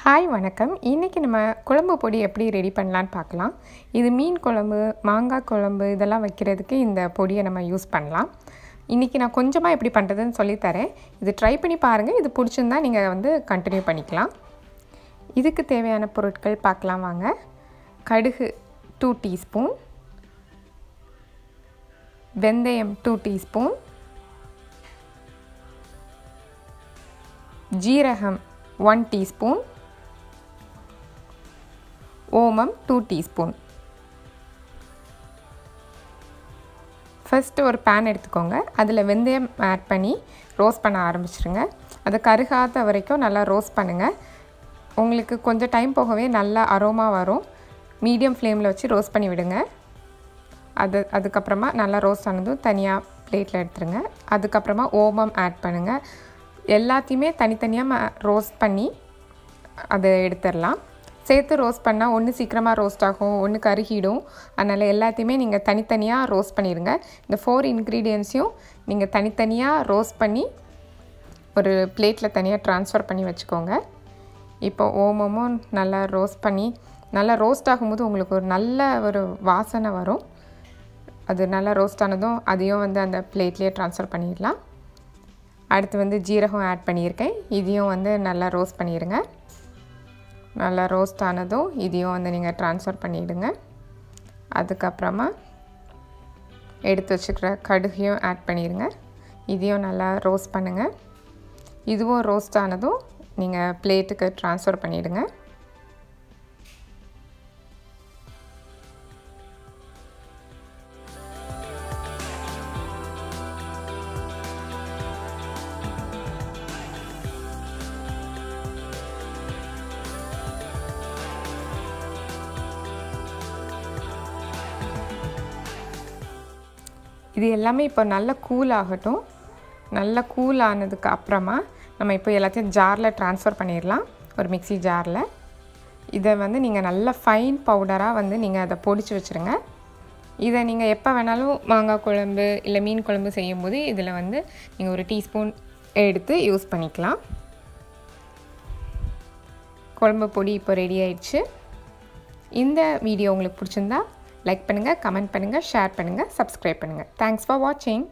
Hi வணக்கம். இன்றைக்கி நம்ம குழம்பு பொடி எப்படி ரெடி பண்ணலான்னு பார்க்கலாம். இது மீன் குழம்பு மாங்காய் குழம்பு இதெல்லாம் வைக்கிறதுக்கு இந்த பொடியை நம்ம யூஸ் பண்ணலாம். இன்றைக்கி நான் கொஞ்சமாக எப்படி பண்ணுறதுன்னு சொல்லித்தரேன் இது ட்ரை பண்ணி பாருங்கள் இது பிடிச்சிருந்தா நீங்கள் வந்து கண்டினியூ பண்ணிக்கலாம். இதுக்கு தேவையான பொருட்கள் பார்க்கலாம் வாங்க. கடுகு டூ டீஸ்பூன் வெந்தயம் டூ டீஸ்பூன் ஜீரகம் ஒன் டீஸ்பூன் ஓமம் டூ டீஸ்பூன் ஃபஸ்ட்டு ஒரு பேன் எடுத்துக்கோங்க. அதில் வெந்தயம் ஆட் பண்ணி ரோஸ்ட் பண்ண ஆரம்பிச்சிருங்க. அதை கருகாத வரைக்கும் நல்லா ரோஸ்ட் பண்ணுங்கள் உங்களுக்கு கொஞ்சம் டைம் போகவே நல்லா அரோமா வரும். மீடியம் ஃப்ளேமில் வச்சு ரோஸ்ட் பண்ணி விடுங்க. அது அதுக்கப்புறமா நல்லா ரோஸ்ட் ஆனதும் தனியாக பிளேட்டில் எடுத்துருங்க. அதுக்கப்புறமா ஓமம் ஆட் பண்ணுங்கள் எல்லாத்தையுமே தனித்தனியாக ரோஸ்ட் பண்ணி அதை எடுத்துடலாம். சேர்த்து ரோஸ்ட் பண்ணால் ஒன்று சீக்கிரமாக ரோஸ்ட் ஆகும் ஒன்று கருகிடும். அதனால் எல்லாத்தையுமே நீங்கள் தனித்தனியாக ரோஸ்ட் பண்ணிடுங்க இந்த ஃபோர் இன்க்ரீடியன்ஸையும் நீங்கள் தனித்தனியாக ரோஸ்ட் பண்ணி ஒரு பிளேட்டில் தனியாக ட்ரான்ஸ்ஃபர் பண்ணி வச்சுக்கோங்க. இப்போ ஓமமும் நல்லா ரோஸ்ட் பண்ணி நல்லா ரோஸ்ட் ஆகும்போது உங்களுக்கு ஒரு நல்ல ஒரு வாசனை வரும். அது நல்லா ரோஸ்ட் ஆனதும் அதையும் வந்து அந்த பிளேட்லேயே ட்ரான்ஸ்ஃபர் பண்ணிடலாம். அடுத்து வந்து ஜீரகம் ஆட் பண்ணியிருக்கேன். இதையும் வந்து நல்லா ரோஸ்ட் பண்ணிடுங்க நல்லா ரோஸ்ட் ஆனதும் இதையும் வந்து நீங்கள் ட்ரான்ஸ்ஃபர் பண்ணிவிடுங்க அதுக்கப்புறமா எடுத்து வச்சுக்கிற கடுகையும் ஆட் பண்ணிடுங்க. இதையும் நல்லா ரோஸ்ட் பண்ணுங்கள் இதுவும் ரோஸ்ட் ஆனதும் நீங்கள் பிளேட்டுக்கு ட்ரான்ஸ்ஃபர் பண்ணிவிடுங்க இது எல்லாமே இப்போ நல்லா கூல் ஆகட்டும். நல்லா கூல் ஆனதுக்கு அப்புறமா நம்ம இப்போ எல்லாத்தையும் ஜாரில் ட்ரான்ஸ்ஃபர் பண்ணிடலாம். ஒரு மிக்சி ஜாரில் இதை வந்து நீங்கள் நல்லா ஃபைன் பவுடராக வந்து நீங்கள் அதை பொடிச்சு வச்சுருங்க. இதை நீங்கள் எப்போ வேணாலும் மாங்காய் குழம்பு இல்லை மீன் குழம்பு செய்யும்போது இதில் வந்து நீங்கள் ஒரு டீஸ்பூன் எடுத்து யூஸ் பண்ணிக்கலாம். குழம்பு பொடி இப்போ ரெடி ஆயிடுச்சு. இந்த வீடியோ உங்களுக்கு பிடிச்சிருந்தா லைக் பண்ணுங்கள் கமெண்ட் பண்ணுங்கள் ஷேர் பண்ணுங்கள் சப்ஸ்கிரைப் பண்ணுங்கள் தேங்க்ஸ் ஃபார் வாட்சிங்